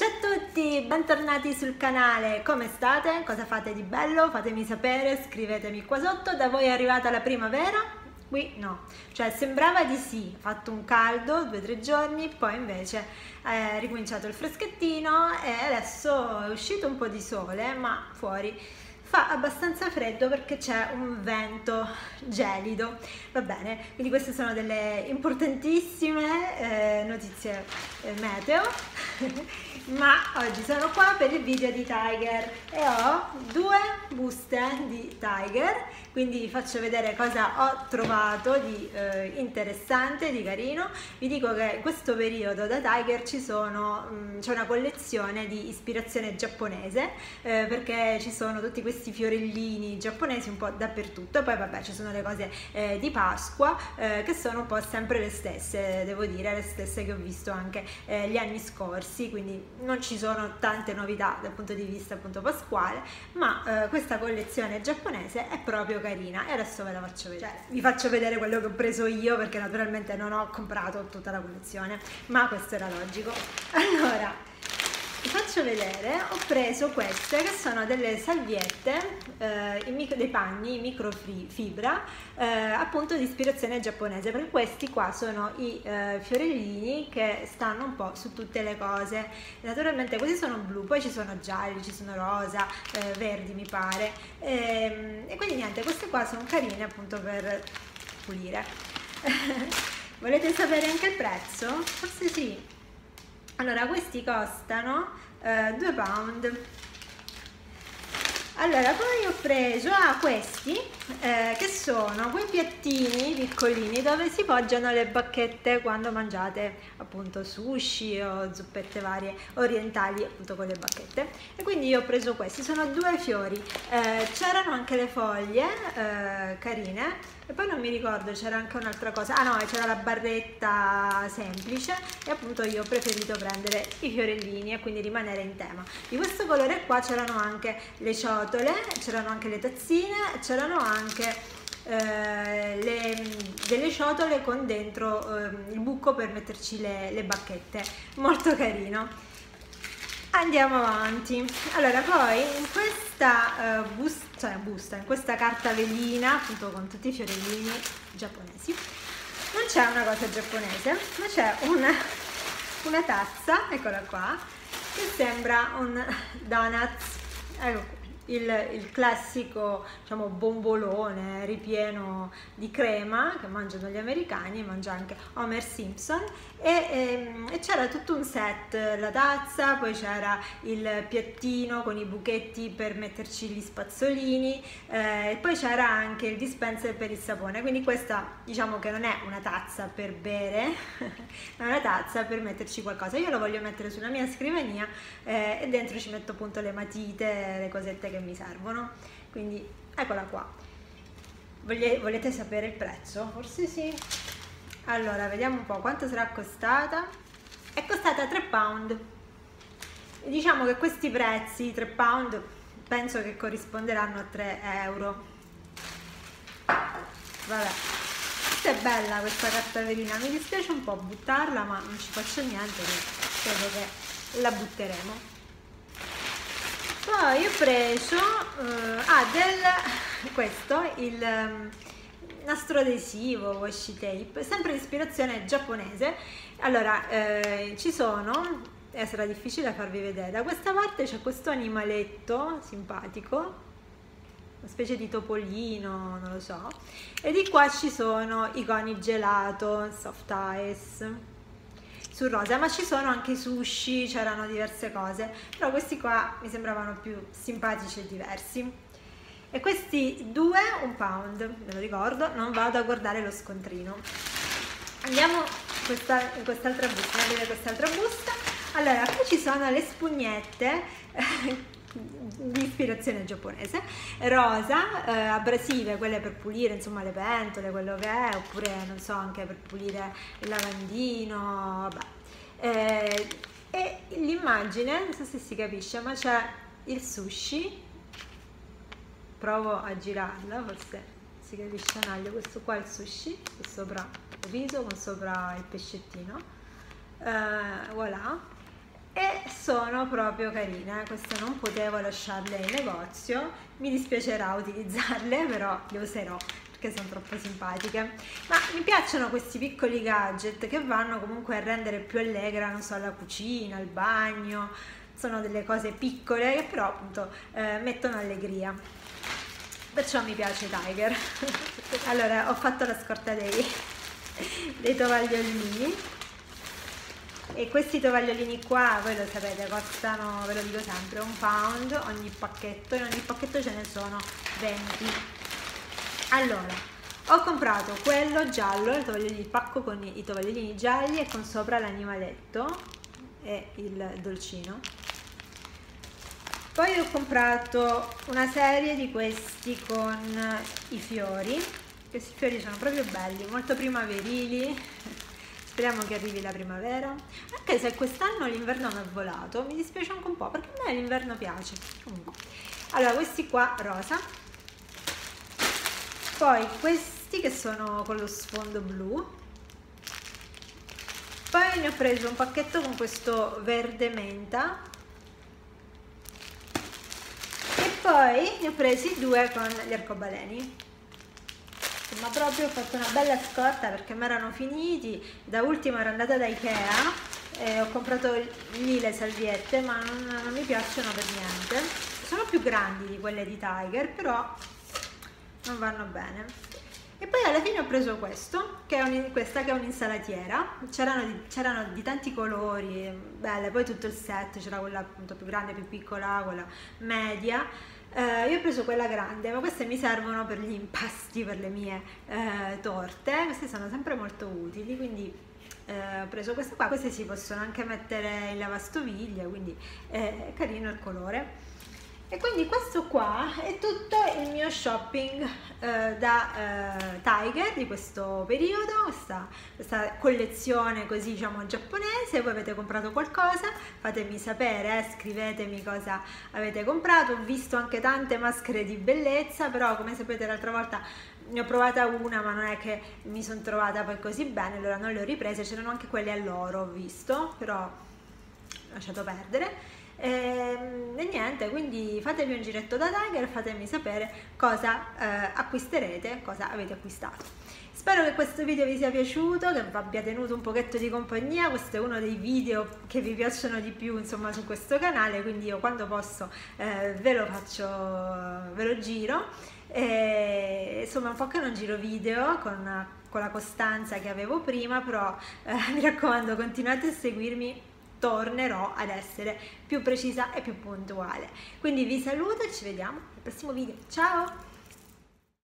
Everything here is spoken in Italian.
Ciao a tutti, bentornati sul canale, come state? Cosa fate di bello? Fatemi sapere, scrivetemi qua sotto, da voi è arrivata la primavera? Qui no, cioè sembrava di sì, ha fatto un caldo due o tre giorni, poi invece è ricominciato il freschettino e adesso è uscito un po' di sole, ma fuori fa abbastanza freddo perché c'è un vento gelido. Va bene quindi queste sono delle importantissime eh, notizie eh, meteo. Ma oggi sono qua per il video di Tiger e ho due buste di Tiger quindi vi faccio vedere cosa ho trovato di eh, interessante, di carino. Vi dico che in questo periodo da Tiger ci sono mm, c'è una collezione di ispirazione giapponese eh, perché ci sono tutti questi fiorellini giapponesi un po' dappertutto. Poi vabbè ci sono le cose eh, di Pasqua eh, che sono un po' sempre le stesse devo dire le stesse che ho visto anche eh, gli anni scorsi. Quindi non ci sono tante novità dal punto di vista appunto pasquale ma eh, questa collezione giapponese è proprio carina e adesso ve la faccio vedere. Cioè, vi faccio vedere quello che ho preso io perché naturalmente non ho comprato tutta la collezione, ma questo era logico. Allora, vi faccio vedere, ho preso queste che sono delle salviette, eh, micro, dei panni in microfibra, eh, appunto di ispirazione giapponese, perché questi qua sono i eh, fiorellini che stanno un po' su tutte le cose. Naturalmente questi sono blu, poi ci sono gialli, ci sono rosa, eh, verdi mi pare, e, ehm, e quindi niente, queste qua sono carine appunto per pulire. Volete sapere anche il prezzo? Forse sì. Allora, questi costano eh, 2 pound. Allora, poi ho preso ah, questi eh, che sono quei piattini piccolini dove si poggiano le bacchette quando mangiate appunto sushi o zuppette varie orientali appunto con le bacchette e quindi io ho preso questi, sono due fiori, eh, c'erano anche le foglie eh, carine e poi non mi ricordo c'era anche un'altra cosa. Ah no c'era la barretta semplice e appunto io ho preferito prendere i fiorellini e quindi rimanere in tema. Di questo colore qua c'erano anche le ciotole c'erano anche le tazzine c'erano anche eh, le, delle ciotole con dentro eh, il buco per metterci le, le bacchette. Molto carino Andiamo avanti. Allora, poi in questa uh, busta, cioè busta, in questa carta velina, appunto con tutti i fiorellini giapponesi, non c'è una cosa giapponese, ma c'è una, una tazza, eccola qua, che sembra un donuts. Ecco il, il classico diciamo, bombolone ripieno di crema che mangiano gli americani, mangia anche Homer Simpson e, e, e c'era tutto un set, la tazza, poi c'era il piattino con i buchetti per metterci gli spazzolini eh, e poi c'era anche il dispenser per il sapone, quindi questa diciamo che non è una tazza per bere, ma è una tazza per metterci qualcosa. Io lo voglio mettere sulla mia scrivania eh, e dentro ci metto appunto le matite, le cosette che mi servono. Quindi eccola qua. Volete sapere il prezzo? forse sì. Allora vediamo un po' quanto sarà costata? È costata 3 pound. Diciamo che questi prezzi 3 pound penso che corrisponderanno a 3 euro. Vabbè. Questa è bella questa cartellina mi dispiace un po' buttarla ma non ci faccio niente credo che la butteremo poi ho preso uh, ah, del, questo il um, nastro adesivo washi tape sempre di ispirazione giapponese. Allora eh, ci sono e sarà difficile farvi vedere. Da questa parte c'è questo animaletto simpatico una specie di topolino, non lo so, e di qua ci sono i coni gelato, soft ice, sul rosa ma ci sono anche sushi c'erano diverse cose però questi qua mi sembravano più simpatici e diversi. E questi due un pound ve lo ricordo non vado a guardare lo scontrino. Andiamo in quest'altra busta vedete quest'altra busta. Allora qui ci sono le spugnette di ispirazione giapponese rosa, eh, abrasive, quelle per pulire insomma le pentole, quello che è, oppure non so anche per pulire il lavandino, vabbè. Eh, e l'immagine, non so se si capisce, ma c'è il sushi, provo a girarla, forse si capisce meglio, questo qua è il sushi, sopra il riso, con sopra il pescettino, eh, voilà e sono proprio carine queste non potevo lasciarle in negozio mi dispiacerà utilizzarle però le userò perché sono troppo simpatiche. Ma mi piacciono questi piccoli gadget che vanno comunque a rendere più allegra non so la cucina il bagno sono delle cose piccole che però appunto eh, mettono allegria. Perciò mi piace Tiger. Allora ho fatto la scorta dei, dei tovagliolini e questi tovagliolini qua voi lo sapete costano ve lo dico sempre un pound ogni pacchetto in ogni pacchetto ce ne sono 20 allora ho comprato quello giallo il, pacco con i tovagliolini gialli e con sopra l'animaletto e il dolcino. Poi ho comprato una serie di questi con i fiori questi fiori sono proprio belli molto primaverili Speriamo che arrivi la primavera. Anche se quest'anno l'inverno mi è volato, mi dispiace anche un po' perché a me l'inverno piace. Comunque. Allora, questi qua rosa. Poi questi che sono con lo sfondo blu. Poi ne ho preso un pacchetto con questo verde menta. E poi ne ho presi due con gli arcobaleni ma proprio ho fatto una bella scorta perché mi erano finiti. Da ultimo ero andata da Ikea e ho comprato lì le salviette ma non, non mi piacciono per niente. Sono più grandi di quelle di Tiger però non vanno bene. E poi alla fine ho preso questo, che è un, questa che è un'insalatiera, c'erano di, di tanti colori, belle, poi tutto il set, c'era quella appunto più grande, più piccola, quella media, eh, io ho preso quella grande, ma queste mi servono per gli impasti, per le mie eh, torte, queste sono sempre molto utili, quindi eh, ho preso queste qua, queste si possono anche mettere in lavastoviglie, quindi è carino il colore. E quindi questo qua è tutto il mio shopping eh, da eh, Tiger di questo periodo, questa, questa, collezione così diciamo giapponese, voi avete comprato qualcosa, fatemi sapere, eh, scrivetemi cosa avete comprato, ho visto anche tante maschere di bellezza, però come sapete l'altra volta ne ho provata una ma non è che mi sono trovata poi così bene, allora non le ho riprese, c'erano anche quelle all'oro ho visto, però ho lasciato perdere e, ehm, e, niente, quindi fatevi un giretto da Tiger, fatemi sapere cosa eh, acquisterete, cosa avete acquistato. Spero che questo video vi sia piaciuto, che vi abbia tenuto un pochetto di compagnia, questo è uno dei video che vi piacciono di più insomma su questo canale, quindi io quando posso eh, ve lo faccio, ve lo giro. E, insomma un po' che non giro video con, con la costanza che avevo prima, però eh, mi raccomando continuate a seguirmi tornerò ad essere più precisa e più puntuale. Quindi vi saluto e ci vediamo al prossimo video. Ciao!